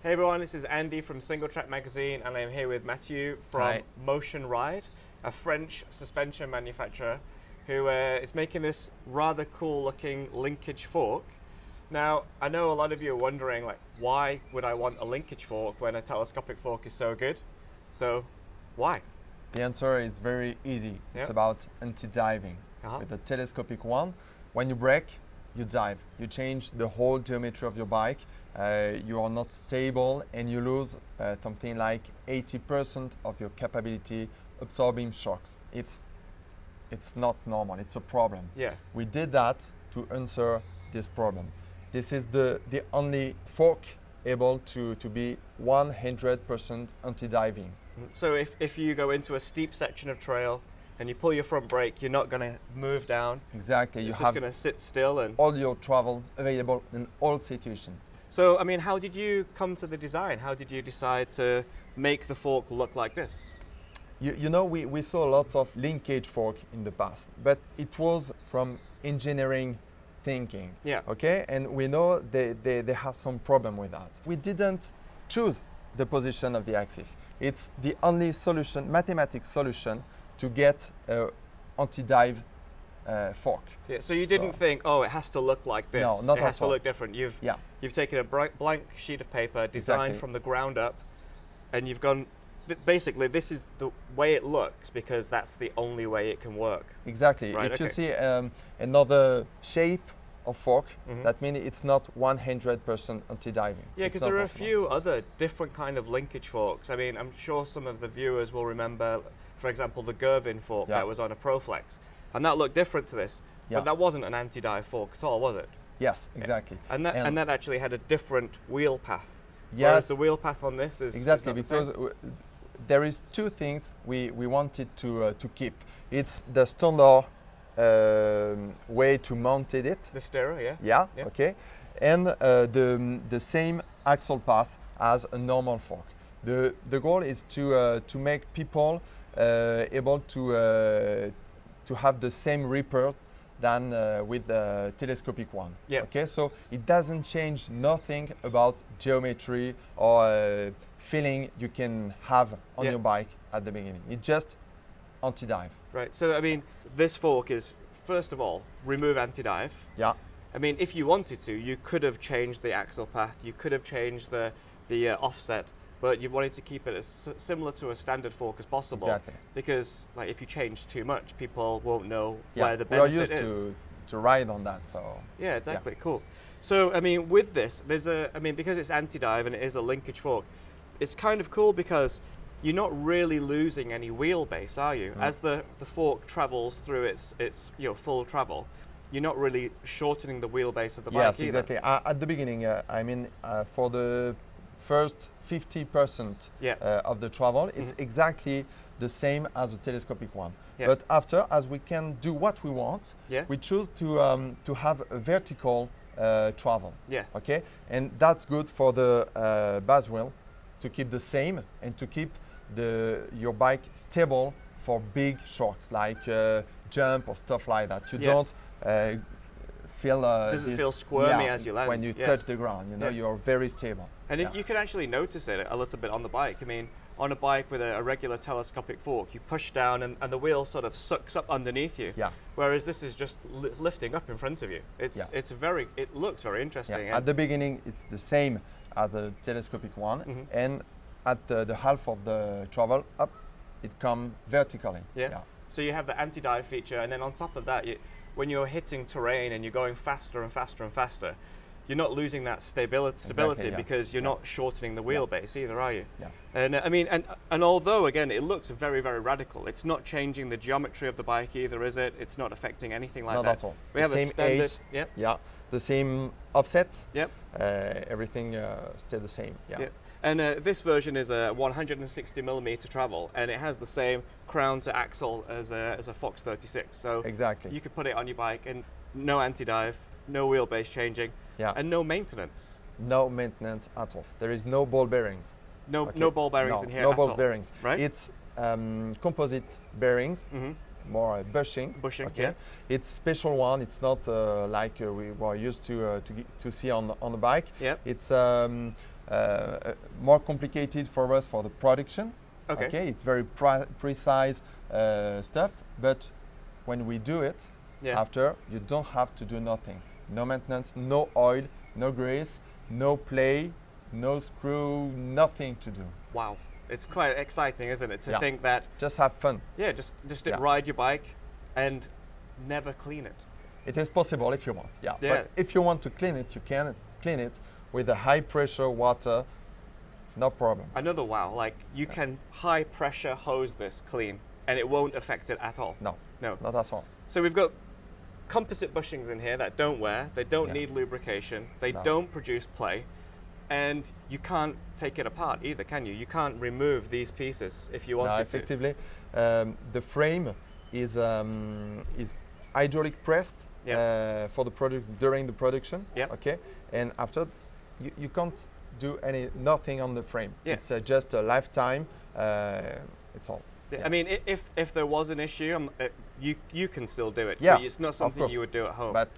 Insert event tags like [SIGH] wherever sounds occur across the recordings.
Hey everyone, this is Andy from Singletrack Magazine, and I'm here with Mathieu from Hi. Motion Ride, a French suspension manufacturer who uh, is making this rather cool looking linkage fork. Now, I know a lot of you are wondering, like, why would I want a linkage fork when a telescopic fork is so good? So, why? The answer is very easy. Yeah. It's about anti-diving. Uh-huh. With the telescopic one, when you brake, you dive. You change the whole geometry of your bike. Uh, you are not stable and you lose uh, something like 80% of your capability absorbing shocks. It's, it's not normal, it's a problem. Yeah. We did that to answer this problem. This is the, the only fork able to, to be 100% anti-diving. So if, if you go into a steep section of trail and you pull your front brake, you're not going to move down. Exactly. You It's just have going to sit still and all your travel available in all situations. So, I mean, how did you come to the design? How did you decide to make the fork look like this? You, you know, we, we saw a lot of linkage fork in the past, but it was from engineering thinking. Yeah. Okay, and we know they, they, they have some problem with that. We didn't choose the position of the axis. It's the only solution, mathematical solution, to get a anti-dive uh, fork. Yeah, so you didn't So- think, oh, it has to look like this. No, not It has to all. look different. You've Yeah. you've taken a bri- blank sheet of paper, designed Exactly. from the ground up, and you've gone. th- Basically, this is the way it looks because that's the only way it can work. Exactly. Right, if you see um, another shape of fork, Mhm. that means it's not 100% anti-diving. Yeah, because there are a few other different kind of linkage forks. I mean, I'm sure some of the viewers will remember, for example, the Girvin fork Yeah. that was on a Proflex, and that looked different to this. Yeah. But that wasn't an anti-dive fork at all, was it? Yes, exactly. And that and, that actually had a different wheel path. Yes. Whereas the wheel path on this is is exactly the because there is two things we, we wanted to uh, to keep. It's the standard um, way to mount it. the steerer, yeah. Yeah, Yeah. okay. And uh, the, the same axle path as a normal fork. The, the goal is to, uh, to make people able to, uh, to have the same repair than uh, with the telescopic one. Yeah. Okay, so it doesn't change nothing about geometry or uh, feeling you can have on your bike at the beginning. It just anti-dive. Right. So I mean, this fork is first of all remove anti-dive. Yeah. I mean, if you wanted to, you could have changed the axle path. You could have changed the the uh, offset, but you wanted to keep it as similar to a standard fork as possible. Exactly. Because like if you change too much, people won't know Yeah, where the benefit we are used is. to, to ride on that, so Yeah, exactly. Cool. So, I mean, with this, there's a, I mean, because it's anti-dive and it is a linkage fork, it's kind of cool because you're not really losing any wheelbase, are you? Mm. As the, the fork travels through its, its, you know, full travel, you're not really shortening the wheelbase of the yes, bike either. exactly. Uh, at the beginning, uh, I mean, uh, for the first 50% Yeah. uh, of the travel, it's Mhm. exactly the same as the telescopic one. Yeah. But after, as we can do what we want, Yeah. we choose to um, to have a vertical uh, travel. Yeah. Okay, and that's good for the uh, wheel to keep the same and to keep the your bike stable for big shocks like uh, jump or stuff like that. You Yeah. don't uh, feel. Uh, Doesn't feel squirmy yeah, as you land, When you yeah. touch the ground, you know Yeah. you're very stable. And it, you can actually notice it a little bit on the bike. I mean, on a bike with a, a regular telescopic fork, you push down and, and the wheel sort of sucks up underneath you. Yeah. Whereas this is just li- lifting up in front of you. It's Yeah. it's very it looks very interesting. Yeah. At the beginning, it's the same as the telescopic one, Mhm. and at the, the half of the travel up, it comes vertically. Yeah. So you have the anti-dive feature, and then on top of that, you, when you're hitting terrain and you're going faster and faster and faster, you're not losing that stability, stability yeah. because you're Yeah. not shortening the wheelbase either, are you? Yeah. And uh, I mean, and and although again it looks very very radical, it's not changing the geometry of the bike either, is it? It's not affecting anything like Not that. at all. We The have a same standard. age. Yep. Yeah, the same offset. Yep. Uh, everything uh, stay the same. Yeah. Yeah. And uh, this version is a 160 millimeter travel, and it has the same crown to axle as a, as a Fox 36. So Exactly. you could put it on your bike, and no anti-dive, no wheelbase changing, Yeah. and no maintenance. no maintenance at all. There is no ball bearings. No, Okay. no ball bearings no, in here. No ball all, bearings. Right. It's um, composite bearings. hmm more uh, bushing. Bushing, okay. yeah. It's special one. It's not uh, like uh, we were used to uh, to, to see on on the bike. Yep. It's um, uh, more complicated for us for the production. Okay. it's very pre- precise uh, stuff, but when we do it, Yeah. after you don't have to do nothing. No maintenance, no oil, no grease, no play, no screw, nothing to do. Wow. It's quite exciting, isn't it, to Yeah. think that Just have fun. yeah, just just Yeah. ride your bike and never clean it. It is possible if you want, yeah. Yeah. But if you want to clean it, you can clean it with a high pressure water, no problem. Another wow, like you can high pressure hose this clean and it won't affect it at all. No, No. not at all. So we've got composite bushings in here that don't wear, they don't Yeah. need lubrication, they No. don't produce play, and you can't take it apart either, can you? You can't remove these pieces if you No, wanted to. effectively, um, the frame is um, is hydraulic pressed Yeah. uh, for the product during the production. Yeah. Okay, and after you, you can't do any nothing on the frame. Yeah. It's uh, just a lifetime. Uh, it's all. Yeah. I mean, if if there was an issue, um, uh, you you can still do it. Yeah, it's not something you would do at home. But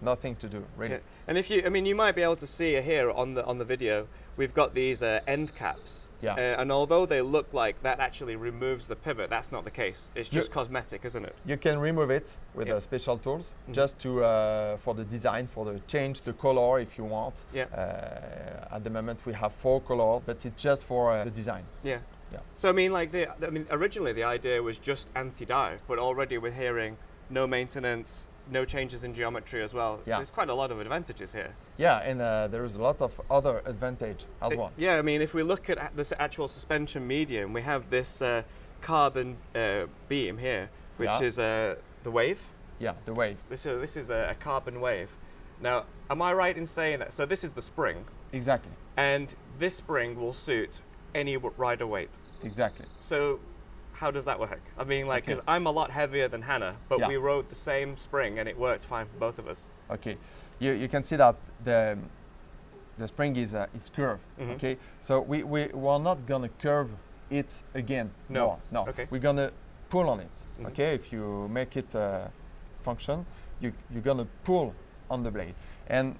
nothing to do really. Yeah. And if you, I mean, you might be able to see here on the on the video, we've got these uh, end caps. Yeah. Uh, and although they look like that actually removes the pivot, that's not the case. It's You- just cosmetic, isn't it? You can remove it with Yeah. uh, special tools Mhm. just to uh, for the design, for the change the color if you want. Yeah. Uh, at the moment we have four colors, but it's just for uh, the design. Yeah. Yeah. So I mean, like the, I mean, originally the idea was just anti-dive, but already we're hearing no maintenance, no changes in geometry as well. Yeah. There's quite a lot of advantages here. Yeah, and uh, there is a lot of other advantage as It- well. Yeah, I mean, if we look at this actual suspension medium, we have this uh, carbon uh, beam here, which Yeah. is uh, the wave. Yeah, the wave. This this is a, a carbon wave. Now, am I right in saying that? So this is the spring, Exactly. and this spring will suit any rider weight. Exactly. So, how does that work? I mean, like, because Okay. I'm a lot heavier than Hannah, but Yeah. we rode the same spring and it worked fine for both of us. Okay. You, you can see that the the spring is uh, it's curved. Mhm. Okay. So we we we're not gonna curve it again. No. more. No. Okay. We're gonna pull on it. Mhm. Okay. If you make it uh, function, you you're gonna pull on the blade, and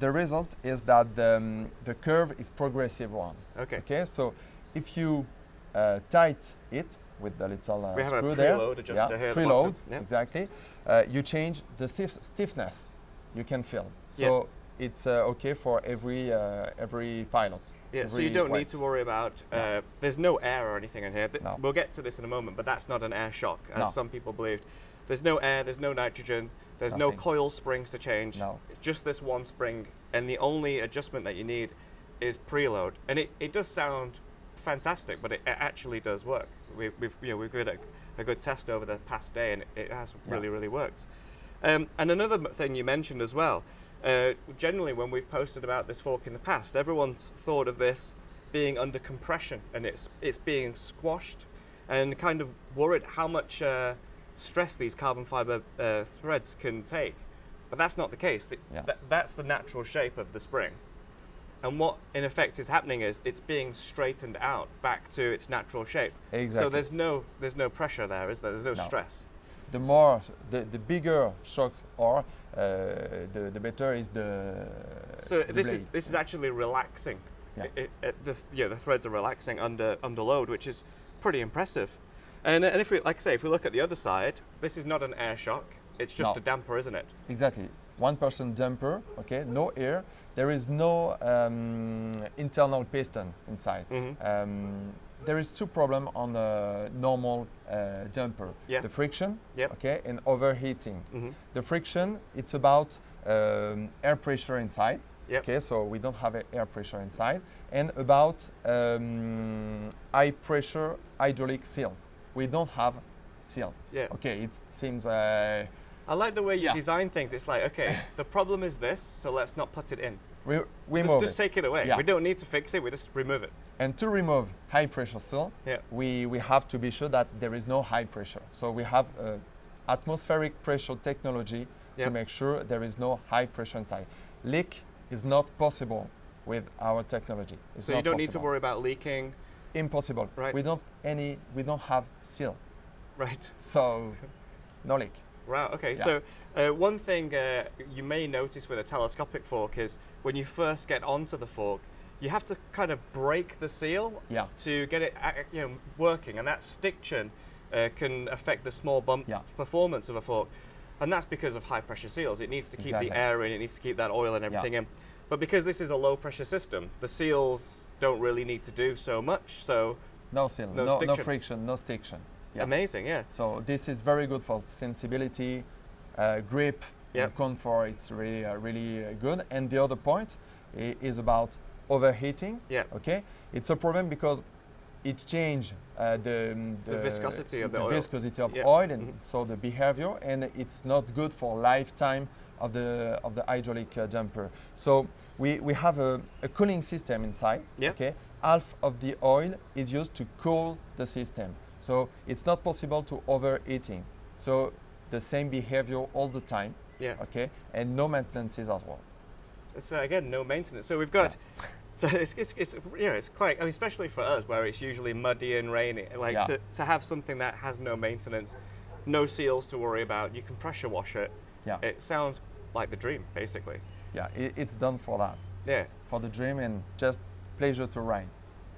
the result is that the, um, the curve is progressive one. Okay. Okay. So if you uh, tight it with the little uh, We have a screw there, preload yeah, preload, yeah. exactly. Uh, you change the stiff- stiffness you can feel. So it's uh, okay for every uh, every pilot. Yeah, so you don't need to worry about. Uh, No. There's no air or anything in here. Th- No. We'll get to this in a moment, but that's not an air shock, as No. some people believed. There's no air. There's no nitrogen. There's no coil springs to change. No. It's just this one spring, and the only adjustment that you need is preload. And it, it does sound fantastic, but it, it actually does work. We, we've you know we've got a, a good test over the past day, and it, it has Yeah. really really worked. Um, and another thing you mentioned as well. Uh, generally, when we've posted about this fork in the past, everyone's thought of this being under compression and it's it's being squashed, and kind of worried how much uh, stress these carbon fiber uh, threads can take. But that's not the case. Th- Yeah. tha- that's the natural shape of the spring. And what in effect is happening is it's being straightened out back to its natural shape. Exactly. So there's no there's no pressure there, is there? There's no, No. stress. The more the, the bigger shocks are, uh, the the better is the. So the this blade. is this is actually relaxing. Yeah. It, it, the yeah the threads are relaxing under under load, which is pretty impressive. And and if we like I say if we look at the other side, this is not an air shock. It's just No. a damper, isn't it? Exactly. One person damper, okay, no air. There is no um, internal piston inside. Mhm. Um, there is two problems on the normal uh, damper. Yeah. The friction, Yep. okay, and overheating. Mhm. The friction, it's about um, air pressure inside. Yep. Okay, so we don't have air pressure inside, and about um, high pressure hydraulic seals. We don't have seals. Yeah. Okay, it seems. Uh, I like the way you Yeah. design things. It's like okay, [LAUGHS] the problem is this, so let's not put it in. we we Just, just take it away. Yeah. We don't need to fix it. We just remove it. And to remove high pressure seal, Yeah. we, we have to be sure that there is no high pressure. So we have uh, atmospheric pressure technology Yeah. to make sure there is no high pressure inside. Leak is not possible with our technology. It's So you don't need to worry about leaking, Impossible. Right. We don't any. We don't have seal. right? So no leak. Wow. Okay. Yeah. So uh, one thing uh, you may notice with a telescopic fork is when you first get onto the fork, you have to kind of break the seal Yeah. to get it you know working, and that stiction uh, can affect the small bump Yeah. performance of a fork, and that's because of high pressure seals. It needs to keep Exactly. the air in, it needs to keep that oil and everything in. But because this is a low pressure system, the seals don't really need to do so much. So No seal, No no, no, friction, no stiction. Yeah. amazing, yeah. So this is very good for sensibility, uh, grip, Yep. and comfort. It's really, uh, really uh, good. And the other point is about overheating. Yeah. Okay. It's a problem because it change uh, the, um, The viscosity of the oil. viscosity of oil, and Mhm. so the behavior, and it's not good for lifetime of the of the hydraulic uh, jumper. So we, we have a, a cooling system inside. Yeah. Okay. Half of the oil is used to cool the system. So it's not possible to overeating. So the same behavior all the time. Yeah. Okay. And no maintenances as well. Uh, again no maintenance. So we've got. [LAUGHS] So it's, it's, it's you know it's quite I mean especially for us where it's usually muddy and rainy like Yeah. to, to have something that has no maintenance, no seals to worry about. You can pressure wash it. Yeah. It sounds like the dream basically. Yeah. i it's done for that, Yeah. for the dream, and just pleasure to ride.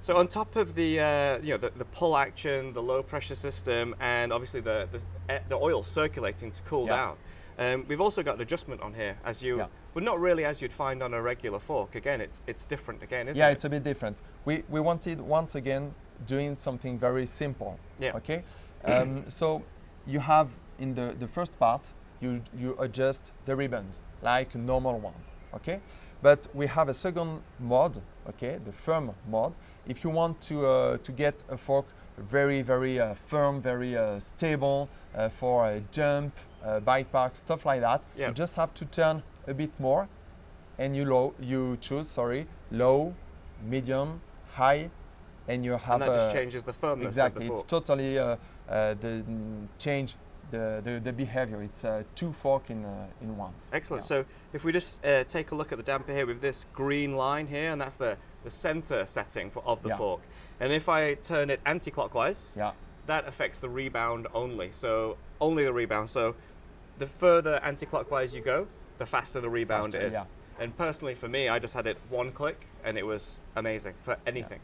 So on top of the uh, you know the, the pull action, the low pressure system, and obviously the the, eh, the oil circulating to cool Yeah. down, um, we've also got an adjustment on here as you Yeah. well not really as you'd find on a regular fork. Again, it's it's different again, isn't yeah, it? it's a bit different. We, we wanted once again doing something very simple. Yeah. Okay. [CLEARS THROAT] Um, so you have in the, the first part you you adjust the rebound like a normal one. Okay. But we have a second mod, Okay, the firm mod. If you want to uh, to get a fork very very uh, firm, very uh, stable uh, for a jump, uh, bike park, stuff like that, Yeah. you just have to turn a bit more and you low you choose sorry low medium high and you have and that just changes the firmness exactly of the it's totally uh, uh, the mm, change the, the, the behavior it's uh, two fork in uh, in one Excellent. Yeah. So if we just uh, take a look at the damper here with this green line here, and that's the, the center setting for, of the Yeah. fork. And if I turn it anti-clockwise, yeah that affects the rebound only. So only the rebound. So the further anti-clockwise you go, the faster the rebound Faster, is. yeah. And personally, for me, I just had it one click, and it was amazing for anything.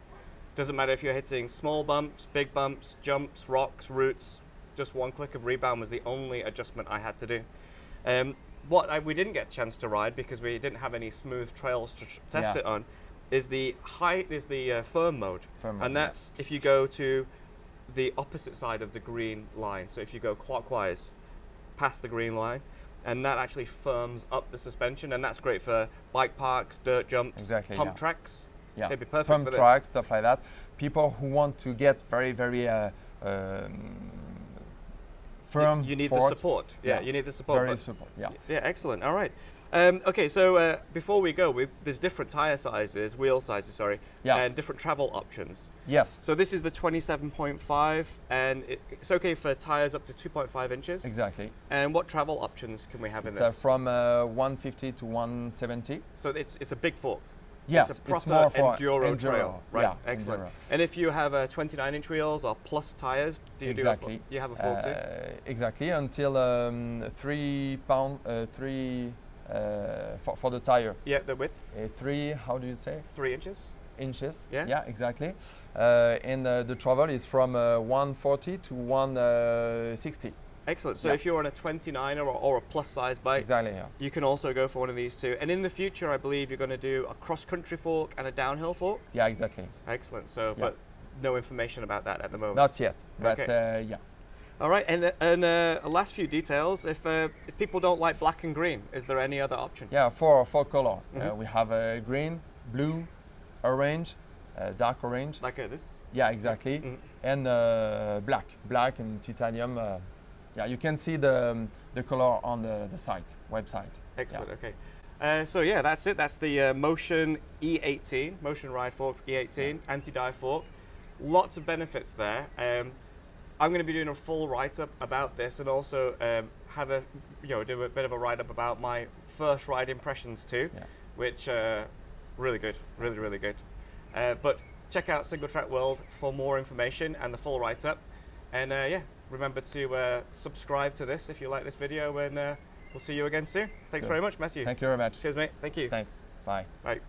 Doesn't matter if you're hitting small bumps, big bumps, jumps, rocks, roots. Just one click of rebound was the only adjustment I had to do. Um, what I, we didn't get a chance to ride because we didn't have any smooth trails to tr- test Yeah. it on, is the high is the uh, firm mode, Firm mode, and yeah. that's if you go to the opposite side of the green line. So if you go clockwise past the green line, and that actually firms up the suspension, and that's great for bike parks, dirt jumps, Exactly, pump yeah. tracks. yeah It'd be perfect from for this. track stuff like that people who want to get very very uh, um, firm You, need the support. Yeah, Yeah. you need the support. very support yeah Yeah, excellent. All right. Um, okay, so uh, before we go, we, there's different tire sizes, wheel sizes, sorry, Yeah. and different travel options. yes So this is the 27.5, and it, it's okay for tires up to 2.5 inches. exactly And what travel options can we have in it's uh, this? from uh, 150 to 170 so it's it's a big fork. Yes it's a proper more for enduro, trail. Right. yeah, excellent. enduro. And if you have uh, 29 inch wheels or plus tires, do you exactly do a, you have a fork too? Uh, exactly until um, three pound uh, three uh, for, for the tire Yeah, the width, uh, three how do you say three inches. inches Yeah. yeah exactly uh, and uh, the travel is from uh, 140 to 160 Excellent. So Yeah. if you're on a 29 or, or a plus size bike, exactly yeah You can also go for one of these two. And in the future, I believe you're going to do a cross country fork and a downhill fork. yeah exactly Excellent. So, Yeah. but no information about that at the moment. not yet but Okay. uh, yeah All right. And, and uh, last few details. If, uh, if people don't like black and green, is there any other option? yeah four four color uh, Mhm. we have uh, green blue orange uh, dark orange Like uh, this? yeah exactly Mhm. and uh, black, black and titanium. Yeah, you can see the um, the color on the, the site website. Excellent. Okay. Uh, so yeah, that's it. That's the uh, Motion E18, Motion Ride Fork E18, anti-dive fork. Lots of benefits there. Um, I'm going to be doing a full write-up about this, and also um, have a you know do a bit of a write-up about my first ride impressions too, Yeah. which uh, really good, really really good. Uh, but check out Singletrack World for more information and the full write-up. And uh, yeah, remember to uh, subscribe to this if you like this video, and uh, we'll see you again soon. Thanks Good. very much, Matthew. Thank you very much. Cheers, mate. Thank you. Thanks. Bye. Bye.